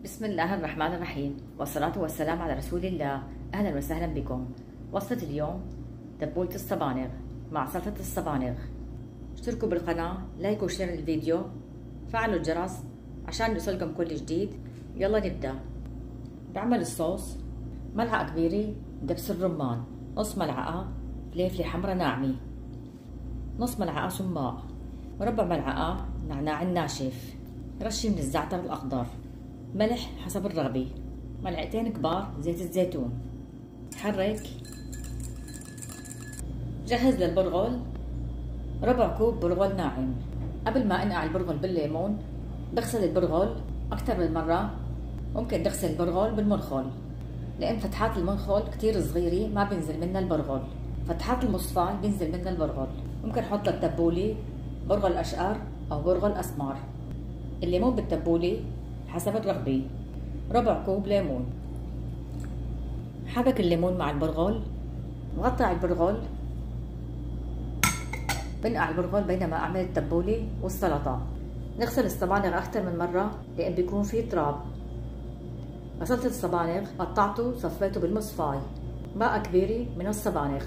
بسم الله الرحمن الرحيم. والصلاة والسلام على رسول الله. أهلا وسهلا بكم. وصفة اليوم تبولة السبانخ مع سلطة السبانخ اشتركوا بالقناة like و share الفيديو. فعلوا الجرس عشان يوصلكم كل جديد. يلا نبدأ. بعمل الصوص. ملعقة كبيرة دبس الرمان. نص ملعقة فليفلة حمرا ناعمة. نص ملعقة سماق وربع ملعقة نعناع الناشف. رشة من الزعتر الأخضر. ملح حسب الرغبة. ملعقتين كبار زيت الزيتون. حرك جهز للبرغل ربع كوب برغل ناعم. قبل ما انقع البرغل بالليمون بغسل البرغل أكثر من مرة. ممكن تغسل البرغل بالمنخل لأن فتحات المنخل كتير صغيرة ما بينزل منها البرغل فتحات المصفاي بينزل منها البرغل ممكن نحط للتبولة برغل أشقر أو برغل أسمر الليمون بالتبولة حسب الرغبة ربع كوب ليمون. حرك الليمون مع البرغل وقطع البرغل بنقع البرغل بينما أعمل التبولة والسلطة. نغسل الصبانغ أكثر من مرة لأن بيكون في تراب. غسلت الصبانغ قطعته صفيته بالمصفاي. باقة كبيرة من الصبانغ.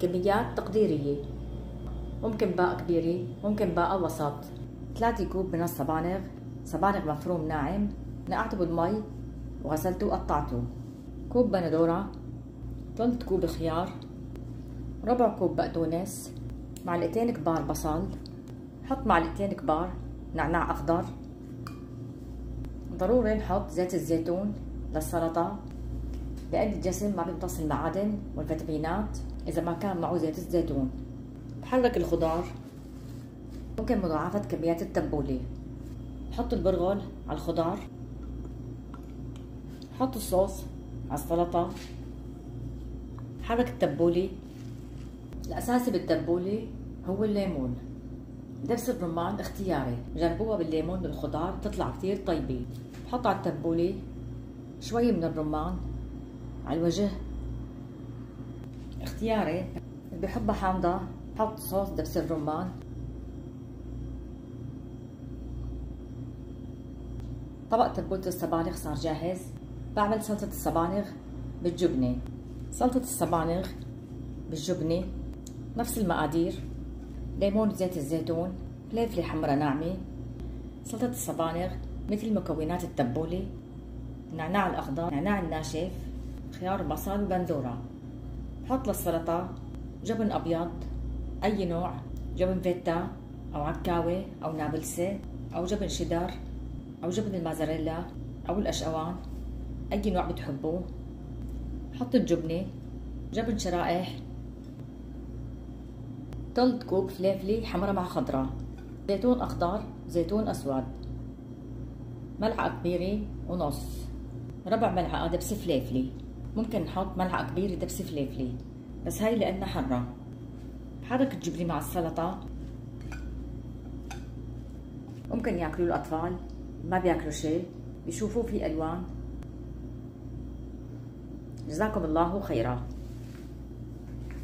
كميات تقديرية. ممكن باقة كبيرة ممكن باقة وسط. 3 كوب من الصبانغ. صبانغ مفروم ناعم. نقعته بالمي وغسلته وقطعته كوب بندورة ثلث كوب خيار ربع كوب بقدونس معلقتين كبار بصل حط معلقتين كبار نعناع أخضر. ضروري نحط زيت الزيتون للسلطة. لأن الجسم ما بيمتص المعادن والفيتامينات إذا ما كان معه زيت الزيتون. بحرك الخضار. ممكن مضاعفة كميات التبولة. حط البرغل على الخضار. حط الصوص على السلطة. حرك التبولة. الأساسي بالتبولة هو الليمون. دبس الرمان اختياري. جربوها بالليمون بالخضار بتطلع كتير طيبة. حط على التبولة شوي من الرمان على الوجه. اختياري. اللي بحبها حامضة. حط صوص دبس الرمان. طبق تبولة الصبانغ صار جاهز. بعمل سلطة الصبانغ بالجبنة. سلطة الصبانغ بالجبنة نفس المقادير. ليمون زيت الزيتون فليفلة حمرا ناعمة. سلطة الصبانغ مثل مكونات التبولة النعناع الأخضر نعناع الناشف خيار بصل وبندورة. حط للسلطة جبن أبيض أي نوع جبن فيتا أو عكاوي أو نابلسة أو جبن شيدر. أو جبن المازاريلا أو الأشقوان أي نوع بتحبوه. حط الجبنة جبن شرائح. تلت كوب فليفلي حمرا مع خضرا زيتون أخضر زيتون أسود. ملعقة كبيرة ونص. ربع ملعقة دبس فليفلي. ممكن نحط ملعقة كبيرة دبس فليفلي بس هاي لأنها حرة. حرك الجبنة مع السلطة. ممكن ياكلوا الأطفال. ما بياكلوا شيء بيشوفوا في ألوان. جزاكم الله خيرا.